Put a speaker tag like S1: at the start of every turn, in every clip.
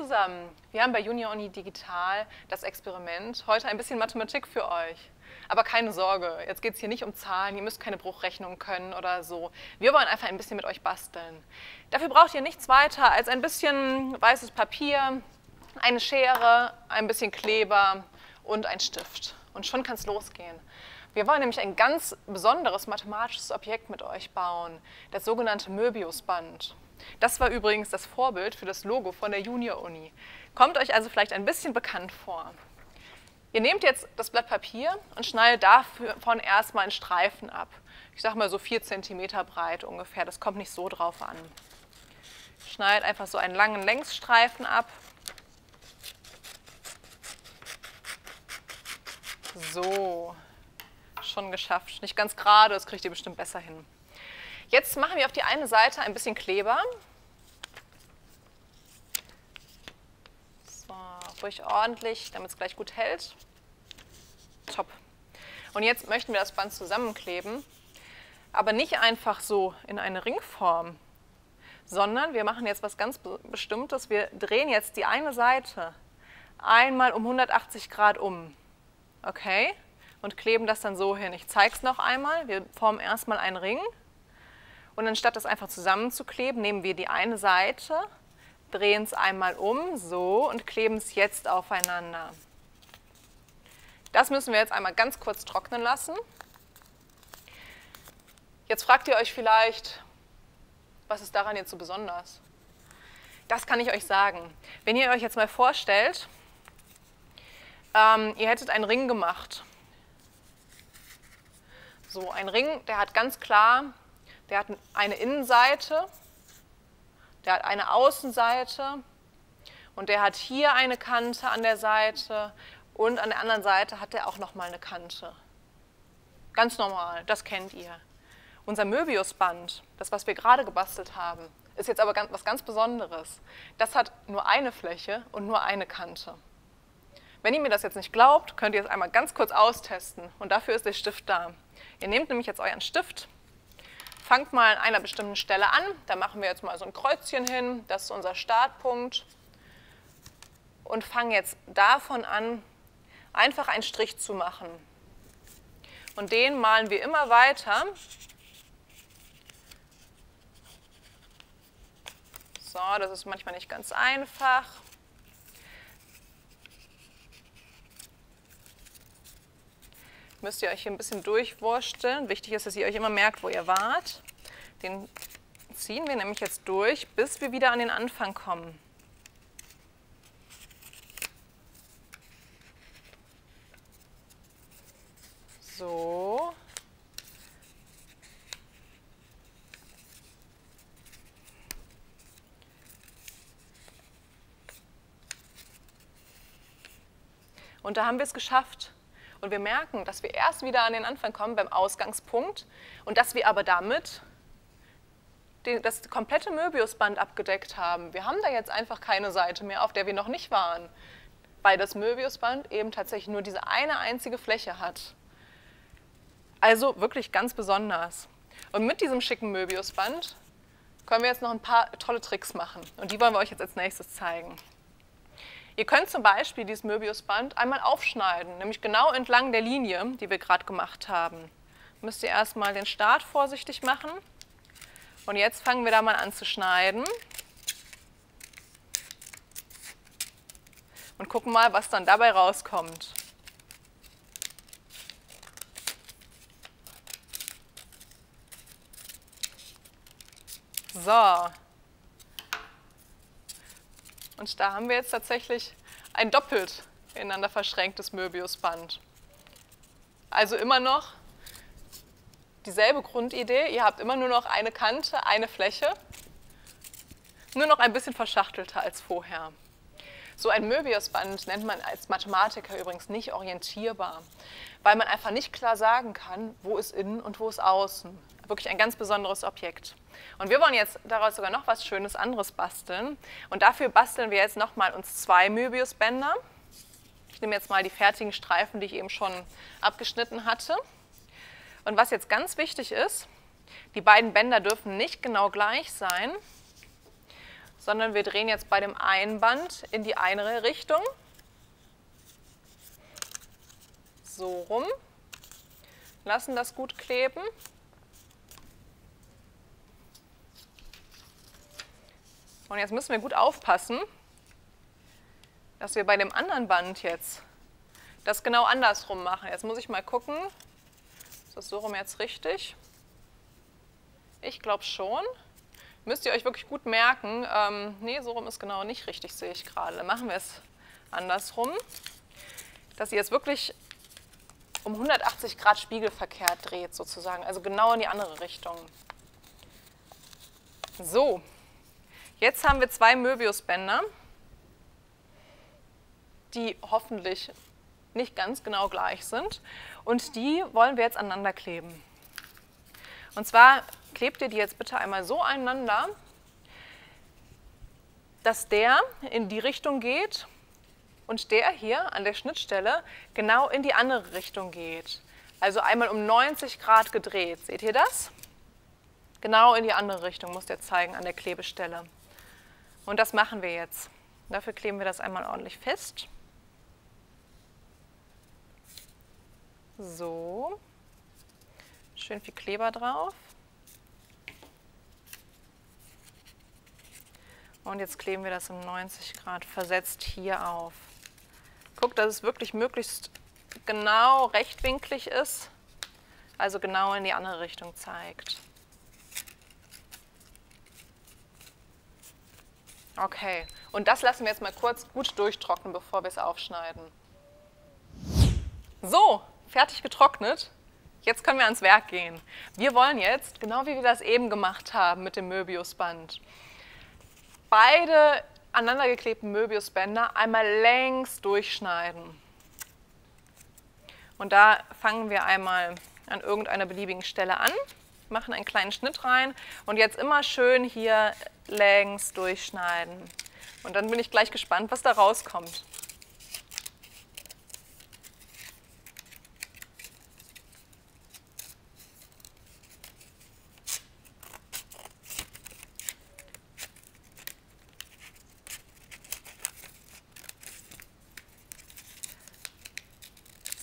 S1: zusammen, wir haben bei Junior Uni Digital das Experiment, heute ein bisschen Mathematik für euch. Aber keine Sorge, jetzt geht es hier nicht um Zahlen, ihr müsst keine Bruchrechnung können oder so. Wir wollen einfach ein bisschen mit euch basteln. Dafür braucht ihr nichts weiter als ein bisschen weißes Papier, eine Schere, ein bisschen Kleber und ein Stift. Und schon kann es losgehen. Wir wollen nämlich ein ganz besonderes mathematisches Objekt mit euch bauen, das sogenannte Möbiusband. Das war übrigens das Vorbild für das Logo von der Junior-Uni. Kommt euch also vielleicht ein bisschen bekannt vor. Ihr nehmt jetzt das Blatt Papier und schneidet davon erstmal einen Streifen ab. Ich sage mal so 4 cm breit ungefähr, das kommt nicht so drauf an. Schneidet einfach so einen langen Längsstreifen ab. So, schon geschafft. Nicht ganz gerade, das kriegt ihr bestimmt besser hin. Jetzt machen wir auf die eine Seite ein bisschen Kleber. So, ruhig ordentlich, damit es gleich gut hält. Top. Und jetzt möchten wir das Band zusammenkleben, aber nicht einfach so in eine Ringform, sondern wir machen jetzt was ganz Bestimmtes. Wir drehen jetzt die eine Seite einmal um 180 Grad um. Okay? Und kleben das dann so hin. Ich zeige es noch einmal. Wir formen erstmal einen Ring. Und anstatt das einfach zusammenzukleben, nehmen wir die eine Seite, drehen es einmal um, so, und kleben es jetzt aufeinander. Das müssen wir jetzt einmal ganz kurz trocknen lassen. Jetzt fragt ihr euch vielleicht, was ist daran jetzt so besonders? Das kann ich euch sagen. Wenn ihr euch jetzt mal vorstellt, ähm, ihr hättet einen Ring gemacht. So, ein Ring, der hat ganz klar der hat eine Innenseite, der hat eine Außenseite und der hat hier eine Kante an der Seite und an der anderen Seite hat er auch nochmal eine Kante. Ganz normal, das kennt ihr. Unser Möbiusband, das was wir gerade gebastelt haben, ist jetzt aber was ganz Besonderes. Das hat nur eine Fläche und nur eine Kante. Wenn ihr mir das jetzt nicht glaubt, könnt ihr es einmal ganz kurz austesten und dafür ist der Stift da. Ihr nehmt nämlich jetzt euren Stift fangt mal an einer bestimmten Stelle an. Da machen wir jetzt mal so ein Kreuzchen hin. Das ist unser Startpunkt. Und fangen jetzt davon an, einfach einen Strich zu machen. Und den malen wir immer weiter. So, das ist manchmal nicht ganz einfach. Müsst ihr euch hier ein bisschen durchwursteln. Wichtig ist, dass ihr euch immer merkt, wo ihr wart. Den ziehen wir nämlich jetzt durch, bis wir wieder an den Anfang kommen. So. Und da haben wir es geschafft. Und wir merken, dass wir erst wieder an den Anfang kommen beim Ausgangspunkt und dass wir aber damit das komplette Möbiusband abgedeckt haben. Wir haben da jetzt einfach keine Seite mehr, auf der wir noch nicht waren, weil das Möbiusband eben tatsächlich nur diese eine einzige Fläche hat. Also wirklich ganz besonders. Und mit diesem schicken Möbiusband können wir jetzt noch ein paar tolle Tricks machen. Und die wollen wir euch jetzt als nächstes zeigen. Ihr könnt zum Beispiel dieses Möbiusband einmal aufschneiden, nämlich genau entlang der Linie, die wir gerade gemacht haben. Müsst ihr erstmal den Start vorsichtig machen. Und jetzt fangen wir da mal an zu schneiden. Und gucken mal, was dann dabei rauskommt. So, und da haben wir jetzt tatsächlich ein doppelt ineinander verschränktes Möbiusband. Also immer noch dieselbe Grundidee. Ihr habt immer nur noch eine Kante, eine Fläche, nur noch ein bisschen verschachtelter als vorher. So ein Möbiusband nennt man als Mathematiker übrigens nicht orientierbar, weil man einfach nicht klar sagen kann, wo ist innen und wo ist außen. Wirklich ein ganz besonderes Objekt. Und wir wollen jetzt daraus sogar noch was Schönes anderes basteln. Und dafür basteln wir jetzt nochmal uns zwei Möbiusbänder. Ich nehme jetzt mal die fertigen Streifen, die ich eben schon abgeschnitten hatte. Und was jetzt ganz wichtig ist, die beiden Bänder dürfen nicht genau gleich sein, sondern wir drehen jetzt bei dem einen Band in die eine Richtung. So rum. Lassen das gut kleben. Und jetzt müssen wir gut aufpassen, dass wir bei dem anderen Band jetzt das genau andersrum machen. Jetzt muss ich mal gucken, ist das so rum jetzt richtig? Ich glaube schon. Müsst ihr euch wirklich gut merken. Ähm, nee, so rum ist genau nicht richtig, sehe ich gerade. Machen wir es andersrum, dass ihr jetzt wirklich um 180 Grad spiegelverkehrt dreht sozusagen, also genau in die andere Richtung. So, jetzt haben wir zwei Möbiusbänder, die hoffentlich nicht ganz genau gleich sind und die wollen wir jetzt aneinander kleben. Und zwar klebt ihr die jetzt bitte einmal so einander, dass der in die Richtung geht und der hier an der Schnittstelle genau in die andere Richtung geht. Also einmal um 90 Grad gedreht. Seht ihr das? Genau in die andere Richtung muss der zeigen an der Klebestelle. Und das machen wir jetzt. Dafür kleben wir das einmal ordentlich fest. So. Schön viel Kleber drauf. Und jetzt kleben wir das um 90 Grad versetzt hier auf. Guckt, dass es wirklich möglichst genau rechtwinklig ist, also genau in die andere Richtung zeigt. Okay, und das lassen wir jetzt mal kurz gut durchtrocknen, bevor wir es aufschneiden. So, fertig getrocknet. Jetzt können wir ans Werk gehen. Wir wollen jetzt, genau wie wir das eben gemacht haben mit dem Möbiusband, beide aneinandergeklebten Möbiusbänder einmal längs durchschneiden. Und da fangen wir einmal an irgendeiner beliebigen Stelle an, machen einen kleinen Schnitt rein und jetzt immer schön hier längs durchschneiden. Und dann bin ich gleich gespannt, was da rauskommt.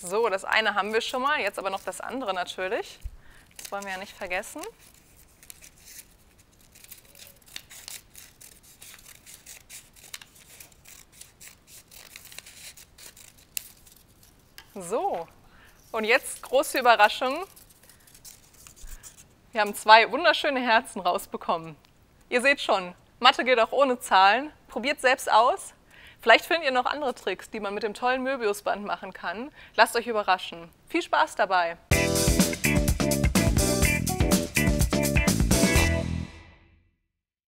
S1: So, das eine haben wir schon mal, jetzt aber noch das andere natürlich. Das wollen wir ja nicht vergessen. So, und jetzt große Überraschung. Wir haben zwei wunderschöne Herzen rausbekommen. Ihr seht schon, Mathe geht auch ohne Zahlen. Probiert selbst aus. Vielleicht findet ihr noch andere Tricks, die man mit dem tollen Möbiusband machen kann. Lasst euch überraschen. Viel Spaß dabei!